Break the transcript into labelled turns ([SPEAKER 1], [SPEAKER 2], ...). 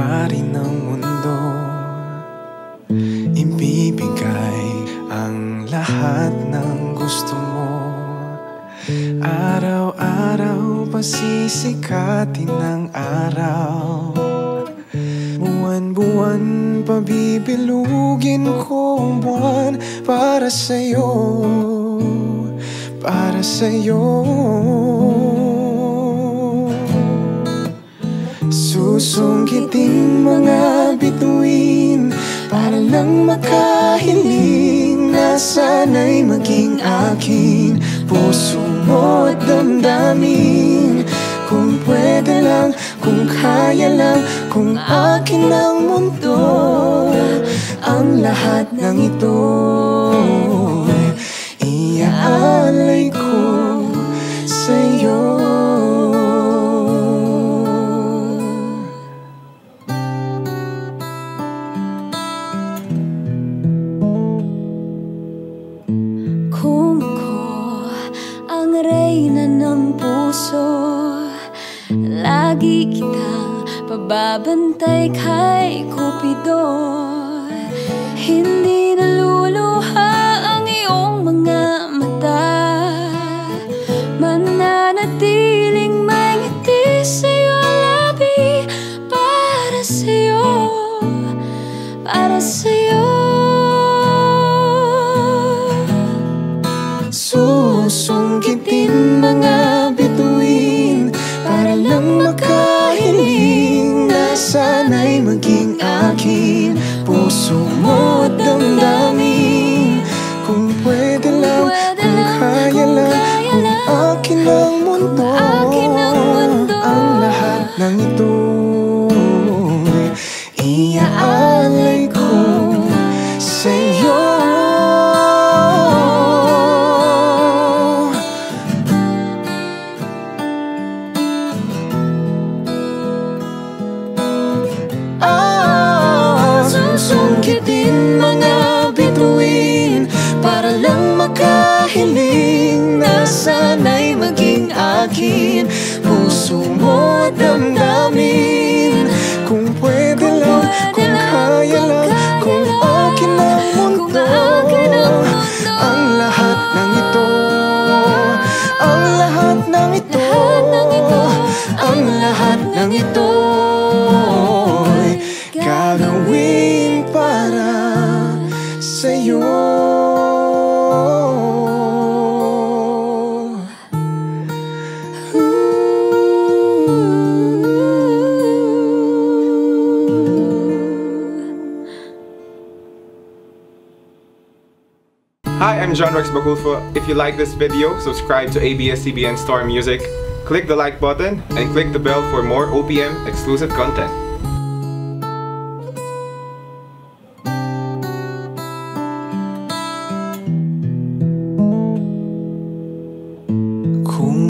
[SPEAKER 1] hari ng mundo. Ibibigay ang lahat ng gusto mo. Araw-araw pasisikatin ng araw. Buwan-buwan pabibilugin ko ang buwan Para sa'yo, para sa'yo. Susungkitin mga bituin Para lang makahiling Na sana'y maging akin. Puso mo at damdamin Kung pwede lang, kung kaya lang Kung akin ang mundo. Ang lahat ng ito
[SPEAKER 2] Lagi kitang pababantay kay Cupido Hindi naluluha ang iyong mga mata. Mananatiling may ngiti sa'yo labi Para sa'yo, para sa'yo
[SPEAKER 1] akin. Puso mo at damdamin susungkitin mga bituin Para lang makahiling Na sana'y maging akin. Puso mo at damdamin. Kung pwede lang, kung kaya lang Kung akin ang mundo.
[SPEAKER 2] akin ang mundo.
[SPEAKER 1] Ang lahat ng ito. Ang lahat ng ito. Ang lahat ng ito. Gagawin
[SPEAKER 3] Hi, I'm John Rex Bakulfo. If you like this video, subscribe to ABS-CBN Star Music, click the like button, and click the bell for more OPM exclusive content.